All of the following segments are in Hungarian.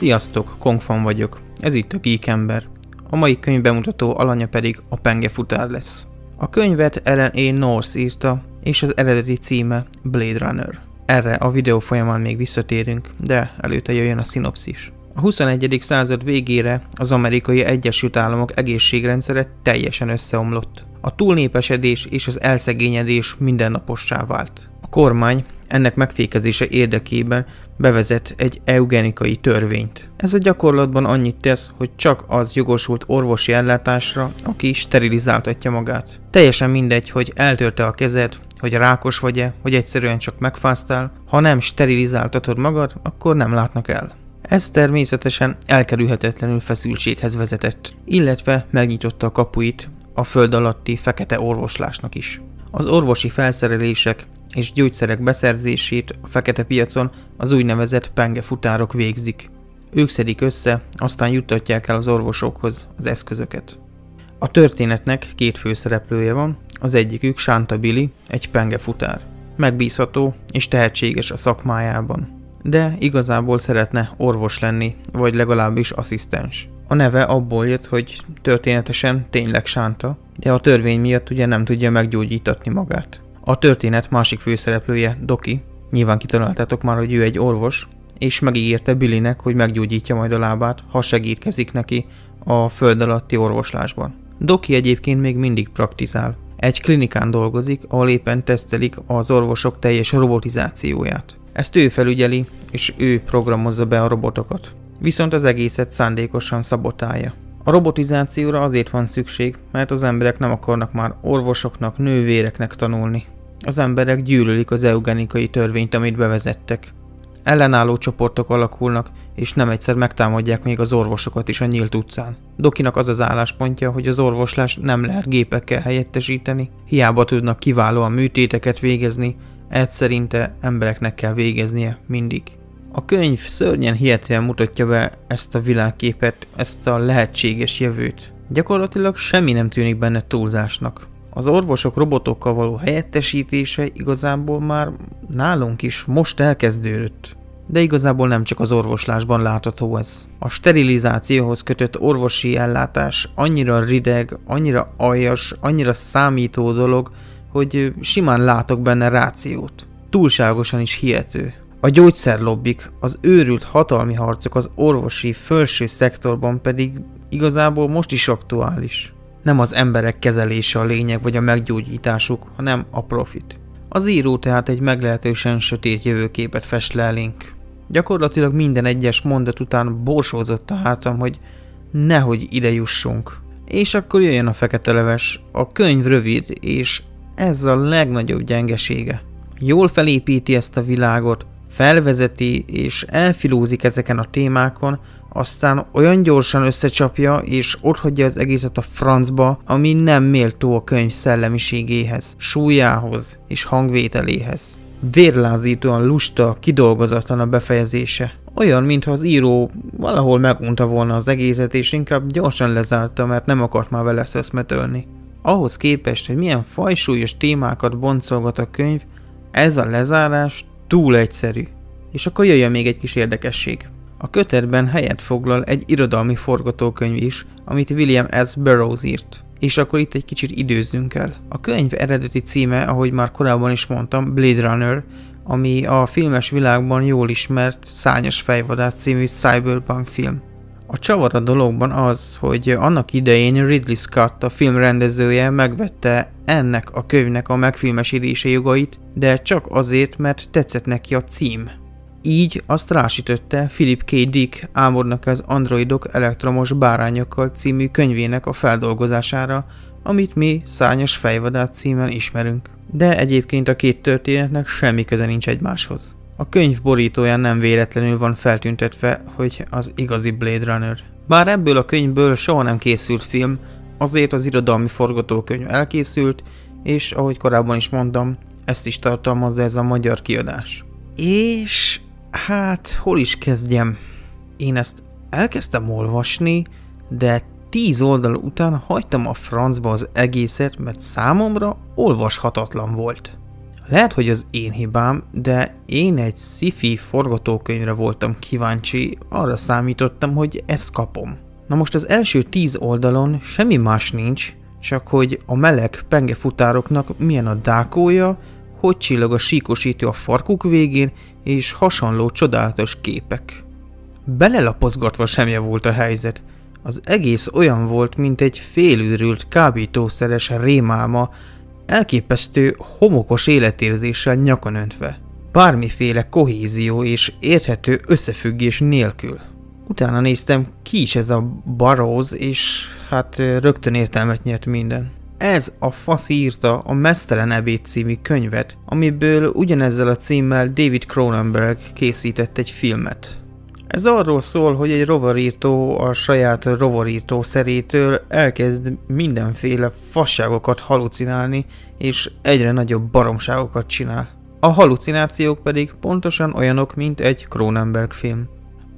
Sziasztok, Kongfan vagyok. Ez itt a Geek Ember. A mai könyv bemutató alanya pedig a penge futár lesz. A könyvet Ellen A. Norse írta, és az eredeti címe Blade Runner. Erre a videó folyamán még visszatérünk, de előtte jöjjön a szinopszis. A 21. század végére az amerikai Egyesült Államok egészségrendszere teljesen összeomlott. A túlnépesedés és az elszegényedés mindennapossá vált. A kormány ennek megfékezése érdekében bevezet egy eugenikai törvényt. Ez a gyakorlatban annyit tesz, hogy csak az jogosult orvosi ellátásra, aki sterilizáltatja magát. Teljesen mindegy, hogy eltörte a kezed, hogy rákos vagy-e, hogy egyszerűen csak megfáztál, ha nem sterilizáltatod magad, akkor nem látnak el. Ez természetesen elkerülhetetlenül feszültséghez vezetett, illetve megnyitotta a kapuit a föld alatti fekete orvoslásnak is. Az orvosi felszerelések és gyógyszerek beszerzését a fekete piacon az úgynevezett penge futárok végzik. Ők szedik össze, aztán juttatják el az orvosokhoz az eszközöket. A történetnek két főszereplője van, az egyikük Santa Billy, egy penge futár. Megbízható és tehetséges a szakmájában. De igazából szeretne orvos lenni, vagy legalábbis asszisztens. A neve abból jött, hogy történetesen tényleg Sánta, de a törvény miatt ugye nem tudja meggyógyítatni magát. A történet másik főszereplője, Doki, nyilván kitaláltátok már, hogy ő egy orvos, és megígérte Billynek, hogy meggyógyítja majd a lábát, ha segítkezik neki a föld alatti orvoslásban. Doki egyébként még mindig praktizál. Egy klinikán dolgozik, ahol éppen tesztelik az orvosok teljes robotizációját. Ezt ő felügyeli, és ő programozza be a robotokat. Viszont az egészet szándékosan szabotálja. A robotizációra azért van szükség, mert az emberek nem akarnak már orvosoknak, nővéreknek tanulni. Az emberek gyűlölik az eugenikai törvényt, amit bevezettek. Ellenálló csoportok alakulnak, és nem egyszer megtámadják még az orvosokat is a nyílt utcán. Dokinak az az álláspontja, hogy az orvoslás nem lehet gépekkel helyettesíteni, hiába tudnak kiválóan műtéteket végezni, ezt szerinte embereknek kell végeznie mindig. A könyv szörnyen hihetően mutatja be ezt a világképet, ezt a lehetséges jövőt. Gyakorlatilag semmi nem tűnik benne túlzásnak. Az orvosok robotokkal való helyettesítése igazából már nálunk is most elkezdődött. De igazából nem csak az orvoslásban látható ez. A sterilizációhoz kötött orvosi ellátás annyira rideg, annyira aljas, annyira számító dolog, hogy simán látok benne rációt. Túlságosan is hihető. A gyógyszerlobbik, az őrült hatalmi harcok az orvosi felső szektorban pedig igazából most is aktuális. Nem az emberek kezelése a lényeg vagy a meggyógyításuk, hanem a profit. Az író tehát egy meglehetősen sötét jövőképet fest le elénk. Gyakorlatilag minden egyes mondat után borsózott a hátam, hogy nehogy ide jussunk. És akkor jöjjön a fekete leves. A könyv rövid, és ez a legnagyobb gyengesége. Jól felépíti ezt a világot, felvezeti és elfilózik ezeken a témákon, aztán olyan gyorsan összecsapja és otthagyja az egészet a francba, ami nem méltó a könyv szellemiségéhez, súlyához és hangvételéhez. Vérlázítóan lusta, kidolgozatlan a befejezése. Olyan, mintha az író valahol megunta volna az egészet, és inkább gyorsan lezárta, mert nem akart már vele szöszmetölni. Ahhoz képest, hogy milyen fajsúlyos témákat boncolgat a könyv, ez a lezárás túl egyszerű. És akkor jöjjön még egy kis érdekesség. A kötetben helyet foglal egy irodalmi forgatókönyv is, amit William S. Burroughs írt. És akkor itt egy kicsit időzzünk el. A könyv eredeti címe, ahogy már korábban is mondtam, Blade Runner, ami a filmes világban jól ismert Szányos fejvadász című cyberpunk film. A csavar a dologban az, hogy annak idején Ridley Scott, a film rendezője megvette ennek a könyvnek a megfilmesítése jogait, de csak azért, mert tetszett neki a cím. Így azt rásütötte Philip K. Dick álmodnak az androidok elektromos bárányokkal című könyvének a feldolgozására, amit mi szárnyas fejvadász címen ismerünk. De egyébként a két történetnek semmi köze nincs egymáshoz. A könyv borítóján nem véletlenül van feltüntetve, hogy az igazi Blade Runner. Bár ebből a könyvből soha nem készült film, azért az irodalmi forgatókönyv elkészült, és ahogy korábban is mondtam, ezt is tartalmazza ez a magyar kiadás. És hát hol is kezdjem? Én ezt elkezdtem olvasni, de tíz oldal után hagytam a francba az egészet, mert számomra olvashatatlan volt. Lehet, hogy az én hibám, de én egy sci-fi forgatókönyvre voltam kíváncsi, arra számítottam, hogy ezt kapom. Na most az első tíz oldalon semmi más nincs, csak hogy a meleg pengefutároknak milyen a dákója, hogy csillag a síkosítő a farkuk végén, és hasonló csodálatos képek. Belelapozgatva sem javult a helyzet. Az egész olyan volt, mint egy félűrült kábítószeres rémálma, elképesztő homokos életérzéssel nyakon öntve. Bármiféle kohézió és érthető összefüggés nélkül. Utána néztem, ki is ez a Barrows, és hát rögtön értelmet nyert minden. Ez a fasz írta a Mesztelen Ebéd című könyvet, amiből ugyanezzel a címmel David Cronenberg készített egy filmet. Ez arról szól, hogy egy rovarírtó a saját rovarírtó szerétől elkezd mindenféle fasságokat halucinálni, és egyre nagyobb baromságokat csinál. A halucinációk pedig pontosan olyanok, mint egy Cronenberg film.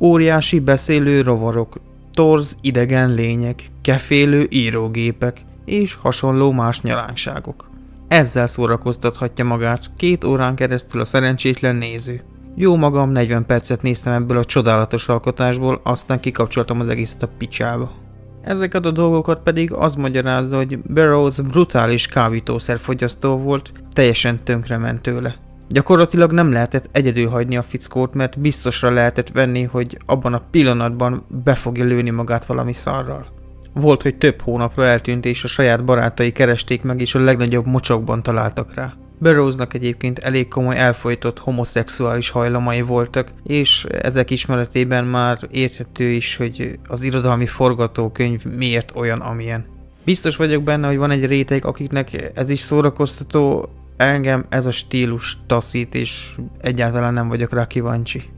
Óriási beszélő rovarok, torz idegen lények, kefélő írógépek és hasonló más nyalánságok. Ezzel szórakoztathatja magát két órán keresztül a szerencsétlen néző. Jó magam 40 percet néztem ebből a csodálatos alkotásból, aztán kikapcsoltam az egészet a picsába. Ezeket a dolgokat pedig az magyarázza, hogy Burroughs brutális kábítószerfogyasztó volt, teljesen tönkrement tőle. Gyakorlatilag nem lehetett egyedül hagyni a fickót, mert biztosra lehetett venni, hogy abban a pillanatban be fogja lőni magát valami szarral. Volt, hogy több hónapra eltűnt, és a saját barátai keresték meg, és a legnagyobb mocsokban találtak rá. Burroughsnak egyébként elég komoly elfolytott homoszexuális hajlamai voltak, és ezek ismeretében már érthető is, hogy az irodalmi forgatókönyv miért olyan, amilyen. Biztos vagyok benne, hogy van egy réteg, akiknek ez is szórakoztató, engem ez a stílus taszít, és egyáltalán nem vagyok rá kíváncsi.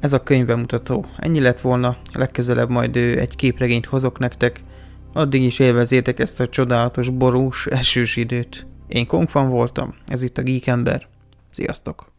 Ez a könyvbemutató. Ennyi lett volna, legközelebb majd egy képregényt hozok nektek, addig is élvezétek ezt a csodálatos borús, esős időt. Én Kongfan voltam, ez itt a Geek Ember. Sziasztok!